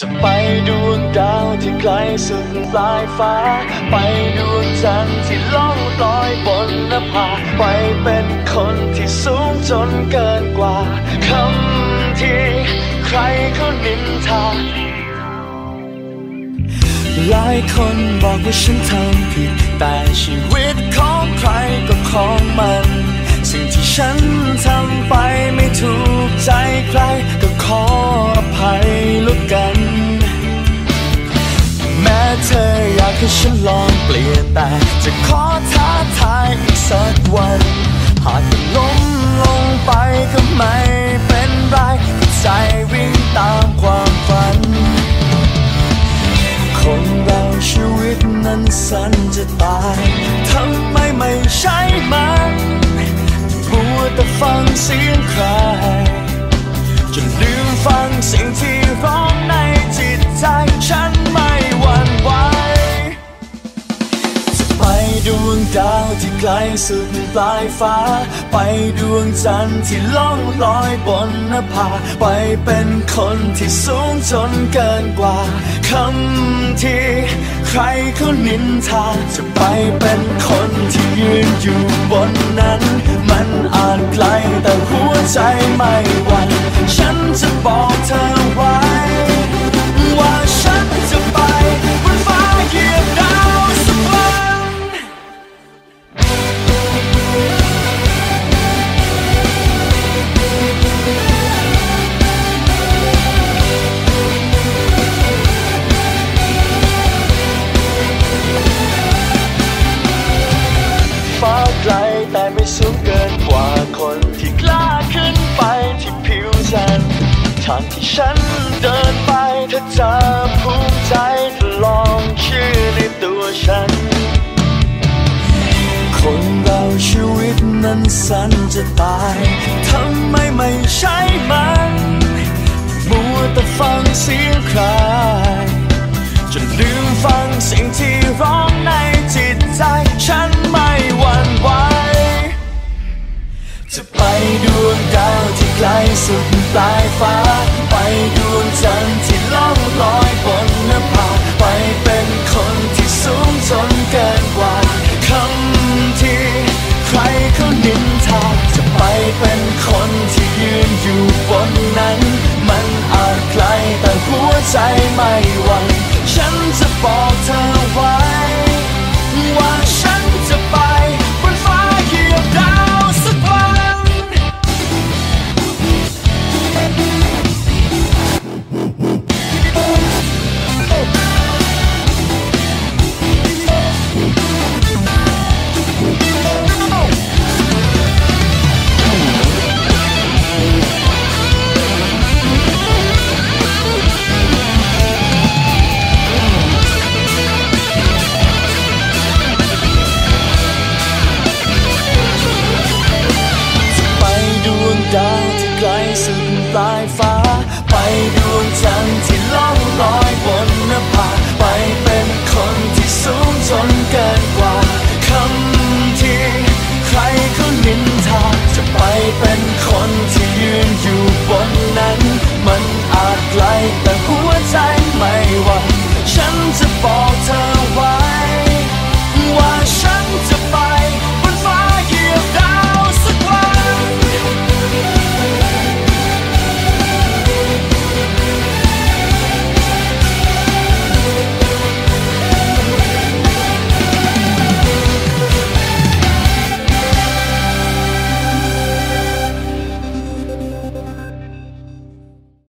จะไปดวงดาวที่ไกลสุดปลายฟ้า ไปดวงจันทร์ที่ล่องลอยบนนภาไปเป็นคนที่สูงจนเกินกว่าคำที่ใครเขานินทาหลายคนบอกว่าฉันทำผิด แต่ชีวิตของใครก็ของมัน สิ่งที่ฉันทำไปไม่ถูกใจใครก็ขอ กกัน แม้เธออยากให้ฉันลองเปลี่ยนแต่จะขอท้าทายอีกสักวัน หากจะล้มลงไปก็ไม่เป็นไรใจวิ่งตามความฝัน คนเราชีวิตนั้นสั้นจะตายทำไมไม่ใช่มันมัวแต่ฟังเสียงใครจนลืมฟังสิ่งที่ ดาวที่ไกลสุดปลายฟ้า ไปดวงจันทร์ที่ล่องลอยบนนภา ไปเป็นคนที่สูงจนเกินกว่าคำที่ใครเขานินทา จะไปเป็นคนที่ยืนอยู่บนนั้น มันอาจไกลแต่หัวใจไม่หวั่ ฉัน ทางที่ฉันเดินไปเธอจะภูมิใจถ้าลองเชื่อในตัวฉัน คนเราชีวิตนั้นสั้นจะตาย ทำไมไม่ใช่มัน ไกลสุดปลายฟ้า ไปดวงจันทร์ที่ล่องลอยบนนภาไปเป็นคนที่สูงจนเกินกว่าคำที่ใครเขานินทาจะไปเป็นคนที่ยืนอยู่บนนั้น มันอาจไกลแต่หัวใจไม่หวั่นฉันจะบอกาวที่ไปลายฟ้าไปดู